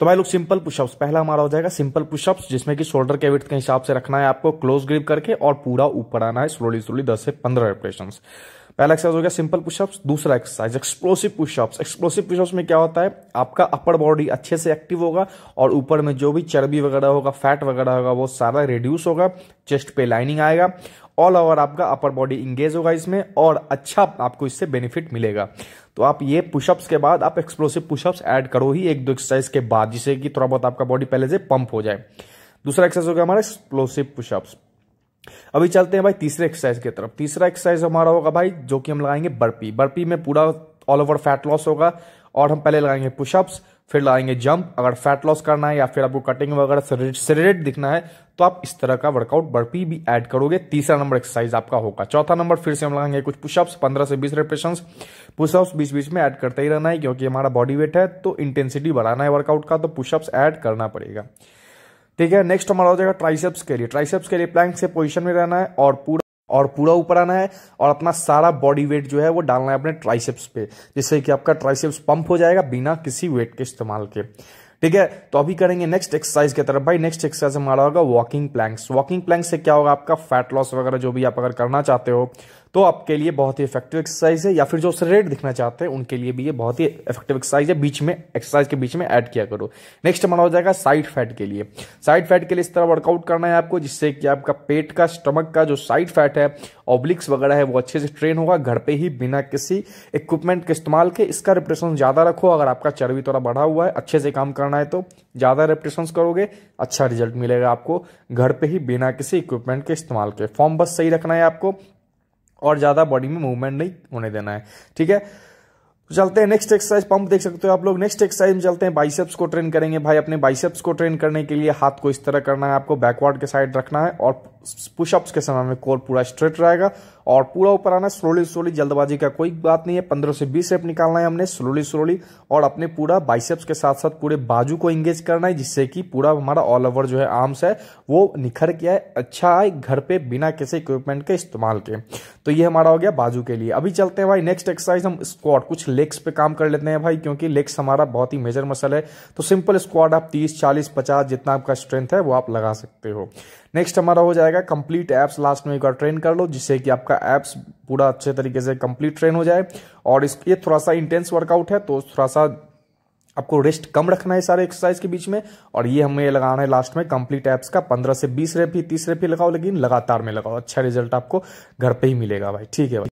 तो भाई लोग सिंपल पुशअप्स पहला हमारा हो जाएगा सिंपल पुशअप्स जिसमें कि शोल्डर के विथ के हिसाब से रखना है आपको क्लोज ग्रिप करके और पूरा ऊपर आना है स्लोली स्लोली दस से पंद्रह रेपरेशन पहला एक्सरसाइज हो गया सिंपल पुशअप्स दूसरा exercise explosive pushups explosive pushups में क्या होता है? आपका अपर बॉडी अच्छे से एक्टिव होगा और ऊपर में जो भी चर्बी वगैरह होगा फैट वगैरह होगा, वो सारा रिड्यूस होगा। चेस्ट पे लाइनिंग आएगा। ऑल ओवर आपका अपर बॉडी इंगेज होगा इसमें और अच्छा आपको इससे बेनिफिट मिलेगा। तो आप ये पुशअप्स के बाद आप एक्सप्लोसिव पुशअप्स ऐड करो ही एक दो एक्सरसाइज के बाद, जिससे कि थोड़ा बहुत आपका बॉडी पहले से पंप हो जाए। दूसरा एक्सरसाइज हो गया हमारा एक्सप्लोसिव पुशअप्स अभी चलते हैं भाई तीसरे एक्सरसाइज की तरफ़। तीसरा एक्सरसाइज हमारा होगा भाई, जो कि हम लगाएँगे बर्पी। बर्पी में पूरा ऑल ओवर फैट लॉस होगा। और हम पहले लगाएँगे पुशअप्स फिर लगाएँगे जंप अगर फैट लॉस करना है या फिर आपको कटिंग वगैरह सेरेट दिखना है तो आप इस तरह का वर्कआउट बर्पी भी ऐड करोगे। तीसरा नंबर एक्सरसाइज आपका होगा। चौथा नंबर फिर से हम लगाएँगे कुछ पुशअप्स पंद्रह से बीस रेपेशन पुशअप्स बीच बीच में ऐड करते ही रहना है, क्योंकि हमारा बॉडी वेट है तो इंटेंसिटी बढ़ाना है वर्कआउट का तो पुशअप्स ऐड करना पड़ेगा। ठीक है नेक्स्ट हमारा हो जाएगा ट्राइसेप्स के लिए। ट्राइसेप्स के लिए प्लैंक से पोजीशन में रहना है और पूरा और पूरा ऊपर आना है और अपना सारा बॉडी वेट जो है वो डालना है अपने ट्राइसेप्स पे, जिससे कि आपका ट्राइसेप्स पंप हो जाएगा बिना किसी वेट के इस्तेमाल के। ठीक है तो अभी करेंगे नेक्स्ट एक्सरसाइज की तरफ़। भाई नेक्स्ट एक्सरसाइज हमारा होगा वॉकिंग प्लैंक्स वॉकिंग प्लैंक्स से क्या होगा? आपका फैट लॉस वगैरह जो भी आप अगर करना चाहते हो तो आपके लिए बहुत ही इफ़ेक्टिव एक्सरसाइज है, या फिर जो रेट दिखना चाहते हैं, उनके लिए भी ये बहुत ही इफ़ेक्टिव एक्सरसाइज है। बीच में एक्सरसाइज के बीच में ऐड किया करो। नेक्स्ट हमारा हो जाएगा साइड फैट के लिए। साइड फैट के लिए इस तरह वर्कआउट करना है आपको, जिससे कि आपका पेट का स्टमक का जो साइड फैट है ऑब्लिक्स वगैरह है, वो अच्छे से ट्रेन होगा। घर पे ही बिना किसी इक्विपमेंट के इस्तेमाल के इसका रिप्रेशन ज़्यादा रखो। अगर आपका चर्बी थोड़ा बढ़ा हुआ है, अच्छे से काम करना है तो ज़्यादा रिप्रेशन करोगे अच्छा रिज़ल्ट मिलेगा आपको। घर पे ही बिना किसी इक्विपमेंट के इस्तेमाल के। फॉर्म बस सही रखना है आपको। और ज़्यादा बॉडी में मूवमेंट नहीं होने देना है। ठीक है? तो चलते हैं नेक्स्ट एक्सरसाइज पंप देख सकते हो आप लोग। नेक्स्ट एक्सरसाइज में चलते हैं। बाइसेप्स को ट्रेन करेंगे। भाई, अपने बाइसेप्स को ट्रेन करने के लिए हाथ को इस तरह करना है। आपको बैकवर्ड के साइड रखना है और पुशअप्स के समय में कोर पूरा स्ट्रेट रहेगा और पूरा ऊपर आना स्लोली स्लोली जल्दबाजी का कोई बात नहीं है। पंद्रह से बीस रेप निकालना है हमने स्लोली स्लोली और अपने पूरा बाइसेप्स के साथ साथ पूरे बाजू को इंगेज करना है, जिससे कि पूरा हमारा ऑल ओवर जो है आर्म्स है, वो निखर के आए अच्छा आए, घर पे बिना किसी इक्विपमेंट के इस्तेमाल के। तो ये हमारा हो गया बाजू के लिए। अभी चलते हैं भाई नेक्स्ट एक्सरसाइज हम स्क्वाड कुछ लेग्स पे काम कर लेते हैं भाई, क्योंकि लेग्स हमारा बहुत ही मेजर मसल है। तो सिंपल स्क्वाड आप तीस, चालीस, पचास जितना आपका स्ट्रेंथ है, वो आप लगा सकते हो। नेक्स्ट हमारा हो जाएगा कंप्लीट एप्स लास्ट में एक बार ट्रेन कर लो, जिससे कि आपका एप्स पूरा अच्छे तरीके से कंप्लीट ट्रेन हो जाए। और इस, ये थोड़ा सा इंटेंस वर्कआउट है तो थोड़ा सा आपको रेस्ट कम रखना है सारे एक्सरसाइज के बीच में। और ये हमें लगाना है लास्ट में कंप्लीट एप्स का, पंद्रह से बीस रेपी तीस रेपी लगाओ, लेकिन लगातार में लगाओ। अच्छा रिज़ल्ट आपको घर पर ही मिलेगा भाई। ठीक है भाई।